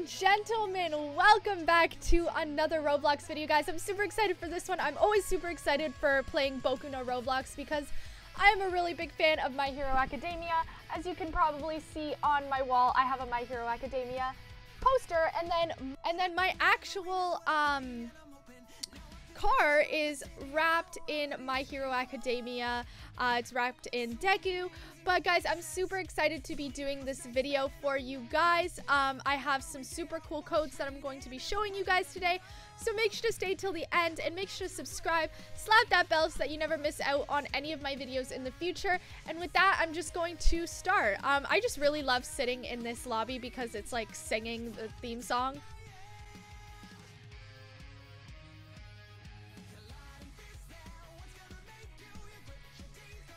and gentlemen, welcome back to another Roblox video, guys. I'm super excited for this one. I'm always super excited for playing Boku no Roblox because I am a really big fan of My Hero Academia. As you can probably see on my wall, I have a My Hero Academia poster, and then and then my actual um car is wrapped in My Hero Academia. Uh, it's wrapped in Deku. But guys, I'm super excited to be doing this video for you guys. Um, I have some super cool codes that I'm going to be showing you guys today. So make sure to stay till the end and make sure to subscribe. Slap that bell so that you never miss out on any of my videos in the future. And with that, I'm just going to start. Um, I just really love sitting in this lobby because it's like singing the theme song.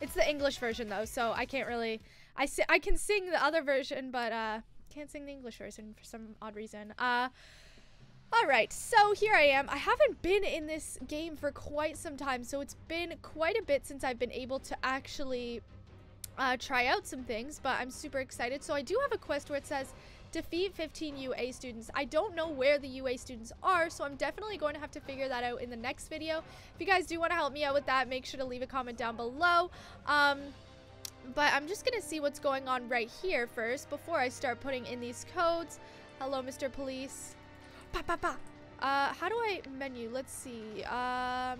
It's the English version though, so I can't really. I si I can sing the other version, but uh, can't sing the English version for some odd reason. Uh, all right, so here I am. I haven't been in this game for quite some time, so it's been quite a bit since I've been able to actually uh, try out some things, but I'm super excited. So I do have a quest where it says defeat 15 UA students. I don't know where the UA students are, so I'm definitely going to have to figure that out in the next video. If you guys do want to help me out with that, make sure to leave a comment down below. Um, but I'm just going to see what's going on right here first before I start putting in these codes. Hello, Mr. Police. Pa, pa, pa. Uh, how do I menu? Let's see. Um,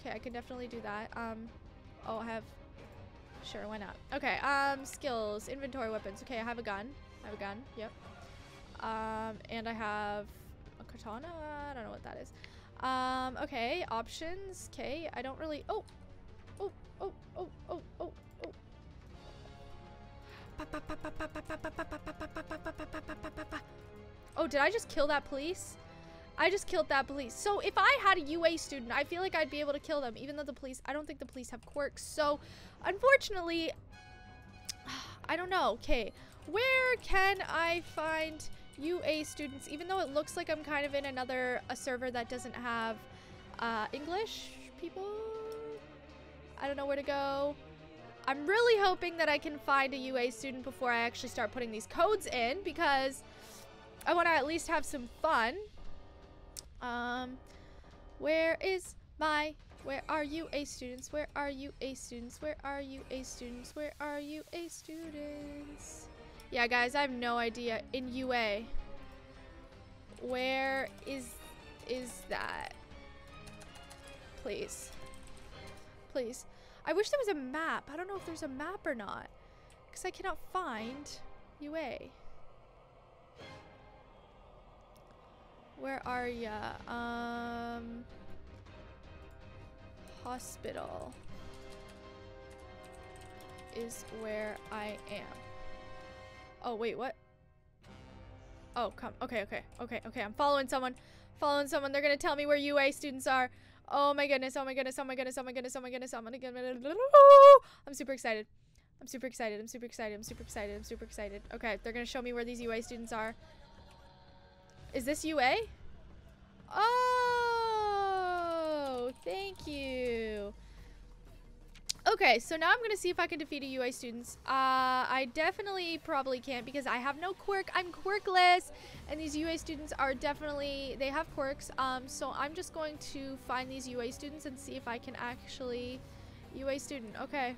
okay, I can definitely do that. Um, oh, I have... Sure, why not? Okay, um, skills, inventory weapons. Okay, I have a gun. I have a gun. Yep. Um, and I have a katana. I don't know what that is. Um, okay. Options. Okay. I don't really. Oh. Oh. Oh. Oh. Oh. Oh. Oh. Oh, did I just kill that police? I just killed that police. So if I had a UA student, I feel like I'd be able to kill them, even though the police, I don't think the police have quirks. So unfortunately, I don't know. Okay. Where can I find UA students? Even though it looks like I'm kind of in another a server that doesn't have uh, English people. I don't know where to go. I'm really hoping that I can find a UA student before I actually start putting these codes in because I want to at least have some fun. Um, where is my where are you, A students? Where are you, A students? Where are you, A students? Where are you, A students? Yeah, guys, I have no idea. In UA. Where is is that? Please. Please. I wish there was a map. I don't know if there's a map or not. Because I cannot find UA. Where are ya? Um, hospital is where I am. Oh, wait, what? Oh, come. Okay, okay, okay, okay. I'm following someone. Following someone. They're gonna tell me where UA students are. Oh my goodness, oh my goodness, oh my goodness, oh my goodness, oh my goodness, oh my goodness. I'm super excited. I'm super excited. I'm super excited. I'm super excited. I'm super excited. Okay, they're gonna show me where these UA students are. Is this UA? Oh, thank you. Okay, so now I'm going to see if I can defeat a UA students. Uh, I definitely probably can't because I have no quirk. I'm quirkless. And these UA students are definitely, they have quirks. Um, so I'm just going to find these UA students and see if I can actually... UA student, okay.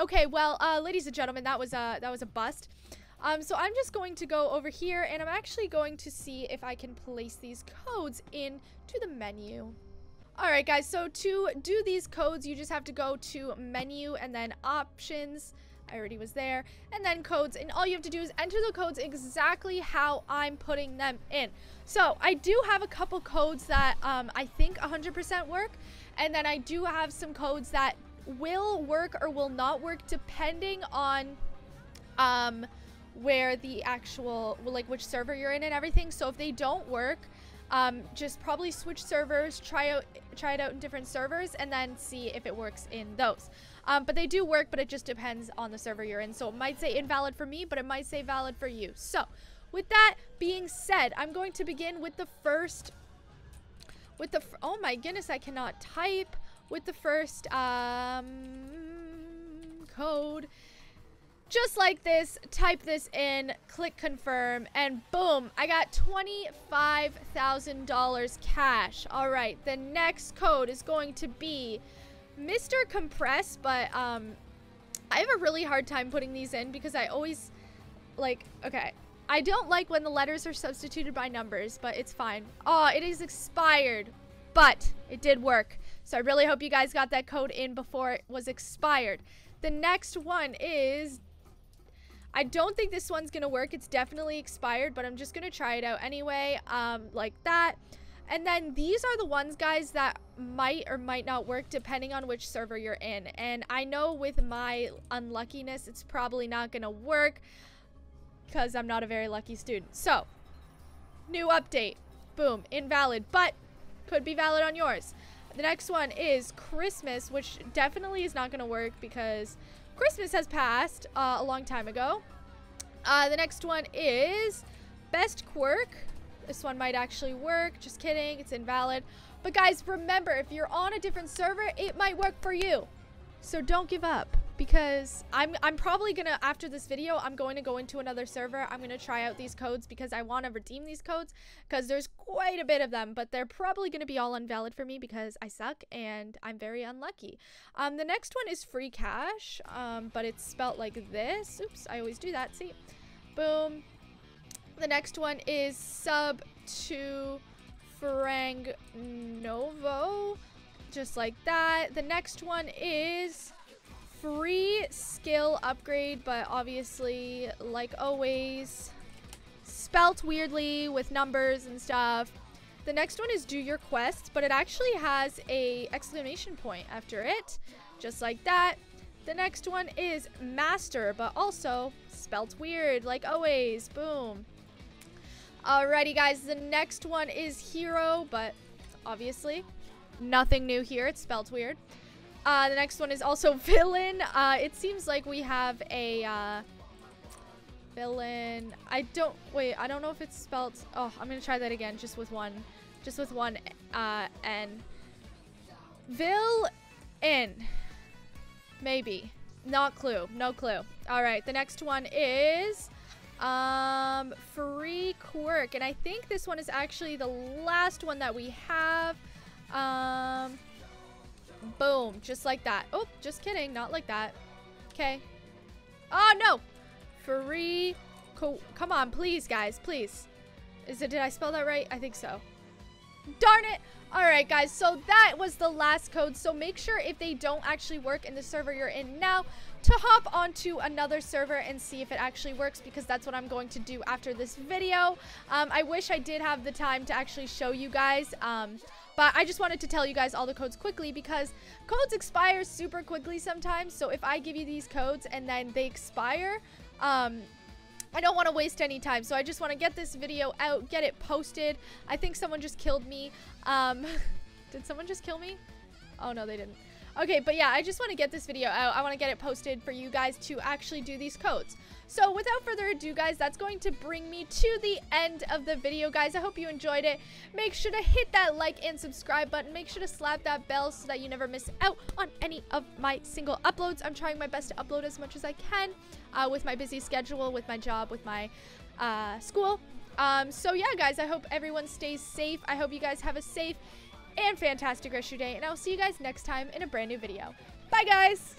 Okay, well, uh, ladies and gentlemen, that was a that was a bust. Um, so I'm just going to go over here, and I'm actually going to see if I can place these codes into the menu. Alright guys, so to do these codes, you just have to go to menu and then options. I already was there. And then codes, and all you have to do is enter the codes exactly how I'm putting them in. So I do have a couple codes that um, I think 100% work. And then I do have some codes that will work or will not work depending on um, where the actual, like which server you're in and everything. So if they don't work, um, just probably switch servers, try out, try it out in different servers, and then see if it works in those. Um, but they do work, but it just depends on the server you're in. So it might say invalid for me, but it might say valid for you. So with that being said, I'm going to begin with the first with the, oh my goodness, I cannot type with the first um, code. Just like this, type this in, click confirm, and boom, I got $25,000 cash. All right, the next code is going to be Mr. Compress, but um, I have a really hard time putting these in because I always, like, okay, I don't like when the letters are substituted by numbers, but it's fine. Oh, it is expired, but it did work. So I really hope you guys got that code in before it was expired. The next one is, I don't think this one's going to work. It's definitely expired, but I'm just going to try it out anyway, um, like that. And then these are the ones, guys, that might or might not work depending on which server you're in. And I know with my unluckiness, it's probably not going to work because I'm not a very lucky student. So, new update. Boom, invalid, but could be valid on yours. The next one is Christmas, which definitely is not going to work because Christmas has passed uh, a long time ago. Uh, the next one is Best Quirk. This one might actually work. Just kidding. It's invalid. But guys, remember, if you're on a different server, it might work for you. So don't give up because I'm, I'm probably gonna, after this video, I'm going to go into another server. I'm gonna try out these codes because I want to redeem these codes because there's quite a bit of them, but they're probably gonna be all invalid for me because I suck and I'm very unlucky. Um, the next one is free cash, um, but it's spelt like this. Oops, I always do that, see? Boom. The next one is sub to Frank Novo, just like that. The next one is free skill upgrade, but obviously, like always, spelt weirdly with numbers and stuff. The next one is do your quests, but it actually has a exclamation point after it, just like that. The next one is master, but also spelt weird, like always. Boom. Alrighty, guys, the next one is hero, but obviously nothing new here. It's spelt weird. Uh, the next one is also villain. Uh, it seems like we have a uh, villain. I don't wait. I don't know if it's spelled. Oh, I'm gonna try that again, just with one, just with one uh, N. Villain. Maybe. Not clue. No clue. All right. The next one is um free quirk, and I think this one is actually the last one that we have. Um. Boom. Just like that. Oh, just kidding. Not like that. Okay. Oh, no. Free. Come on, please, guys. Please. Is it, did I spell that right? I think so. Darn it. All right, guys. So that was the last code. So make sure if they don't actually work in the server you're in now to hop onto another server and see if it actually works because that's what I'm going to do after this video. Um, I wish I did have the time to actually show you guys. Um, but I just wanted to tell you guys all the codes quickly because codes expire super quickly sometimes. So if I give you these codes and then they expire, um, I don't want to waste any time. So I just want to get this video out, get it posted. I think someone just killed me. Um, did someone just kill me? Oh, no, they didn't. Okay, but yeah, I just want to get this video out. I want to get it posted for you guys to actually do these codes. So without further ado, guys, that's going to bring me to the end of the video, guys. I hope you enjoyed it. Make sure to hit that like and subscribe button. Make sure to slap that bell so that you never miss out on any of my single uploads. I'm trying my best to upload as much as I can uh, with my busy schedule, with my job, with my uh, school. Um, so yeah, guys, I hope everyone stays safe. I hope you guys have a safe and fantastic rest of your day. And I'll see you guys next time in a brand new video. Bye, guys!